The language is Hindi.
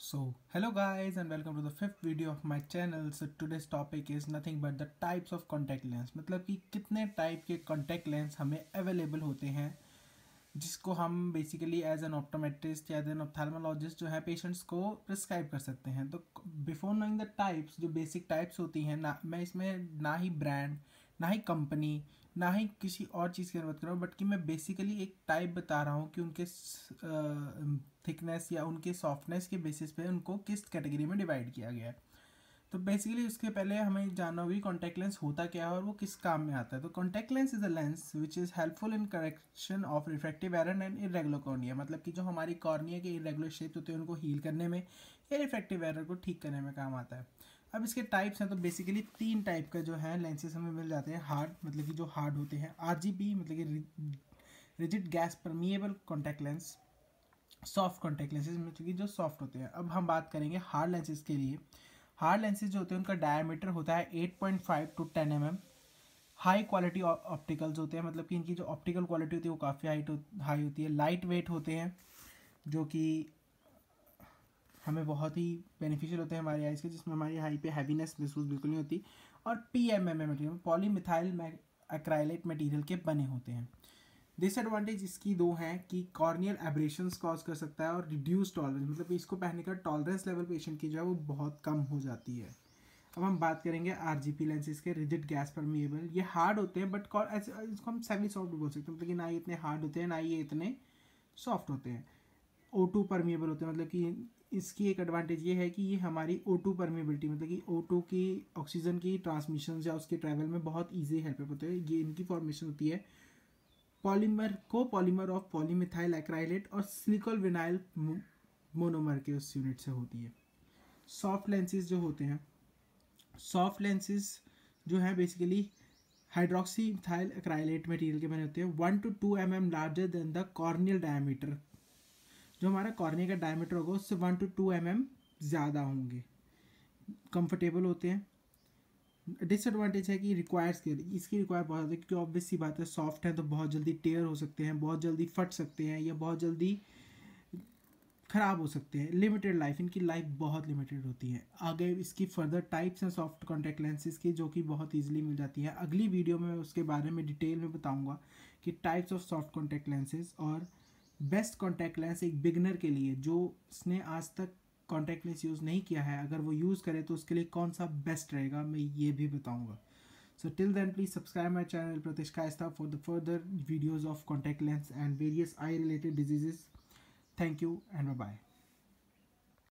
So hello guys and welcome to the fifth video of my channel. So today's topic is nothing but the types of contact lens मतलब कि कितने टाइप के contact lens हमें available होते हैं जिसको हम बेसिकली एज एन ऑप्टोमेट्रिस्ट या एन ऑप्थेलमोलॉजिस्ट जो है पेशेंट्स को प्रिस्क्राइब कर सकते हैं तो बिफोर नोइंग द टाइप्स जो बेसिक टाइप्स होती हैं ना मैं इसमें ना ही ब्रांड ना ही कंपनी ना ही किसी और चीज़ की बात कर रहा हूँ बट कि मैं बेसिकली एक टाइप बता रहा हूँ कि उनके थिकनेस या उनके सॉफ्टनेस के बेसिस पे उनको किस कैटेगरी में डिवाइड किया गया है। तो बेसिकली उसके पहले हमें जानना होगी कॉन्टैक्ट लेंस होता क्या है और वो किस काम में आता है। तो contact lens is a lens which is helpful in correction of refractive error and irregular cornea मतलब कि जो हमारी कॉर्निया के इरेगुलर शेप होते हैं, उनको हील करने में या रिफ्रेक्टिव एरर को ठीक करने में काम आता है। अब इसके टाइप्स हैं तो बेसिकली तीन टाइप का जो है लेंसेज हमें मिल जाते हैं। हार्ड मतलब कि जो हार्ड होते हैं। आर मतलब कि rigid gas permeable contact lens soft contact lenses मतलब कि जो सॉफ्ट होते हैं। अब हम बात करेंगे हार्ड लेंसेज के लिए। हार्ड लेंसेज जो होते हैं, उनका डायमीटर होता है 8.5 to 10 M high quality opticals होते हैं मतलब कि इनकी जो ऑप्टिकल क्वालिटी होती है, वो काफ़ी हाइट हाई होती है। लाइट वेट होते हैं, जो कि हमें बहुत ही बेनिफिशियल होते हैं हमारी आइज़ के, जिसमें हमारी हाई पे हैवीनेस महसूस बिल्कुल नहीं होती। और P M M material polymethyl acrylate material के बने होते हैं। डिसएडवांटेज इसकी दो हैं कि कॉर्नियल एब्रेशन कॉज कर सकता है और रिड्यूस टॉलरेंस मतलब इसको पहनने का टॉलरेंस लेवल पेशेंट की जो है वो बहुत कम हो जाती है। अब हम बात करेंगे आर जी पी लेंसेज के रिजिड गैस परमिएबल ये हार्ड होते हैं बट इसको हम सेमी सॉफ्ट बोल सकते हैं मतलब कि ना ये इतने हार्ड होते हैं, ना ये इतने सॉफ्ट होते हैं। ओ टू परमिएबल होते हैं मतलब कि इसकी एक एडवांटेज ये है कि ये हमारी ओ टू परमिएबिलिटी मतलब कि ओ टू की ऑक्सीजन की ट्रांसमिशन या उसके ट्रैवल में बहुत ईजी हेल्प होते हैं। ये इनकी फॉर्मेशन होती है। पॉलीमर को पॉलीमर ऑफ़ पॉलीमिथाइल एक्राइलेट और सिलिकॉल विनाइल मोनोमर के उस यूनिट से होती है। सॉफ्ट लेंसेज जो होते हैं। सॉफ्ट लेंसेज जो है basically hydroxy methyl acrylate material के बने होते हैं। One two two M M larger than the corneal diameter जो हमारा कॉर्निया का डायमीटर होगा, उससे one two two M M ज़्यादा होंगे। कंफर्टेबल होते हैं। डिसएडवांटेज है कि रिक्वायर्स के, इसकी रिक्वायर बहुत ज़्यादा क्योंकि ऑब्वियस सी बात है सॉफ्ट है तो बहुत जल्दी टेयर हो सकते हैं, बहुत जल्दी फट सकते हैं या बहुत जल्दी ख़राब हो सकते हैं। लिमिटेड लाइफ इनकी लाइफ बहुत लिमिटेड होती है। आगे इसकी फर्दर टाइप्स हैं सॉफ्ट कॉन्टैक्ट लेंसेज की, जो कि बहुत ईजिली मिल जाती है। अगली वीडियो में उसके बारे में डिटेल में बताऊँगा कि types of soft contact lenses और बेस्ट कॉन्टैक्ट लेंस एक बिगनर के लिए, जो इसने आज तक कॉन्टैक्ट लेंस यूज़ नहीं किया है, अगर वो यूज़ करे तो उसके लिए कौन सा बेस्ट रहेगा, मैं ये भी बताऊँगा। So till then please subscribe my channel Pratish Kayastha for the further videos of contact lens and various eye related diseases thank you and bye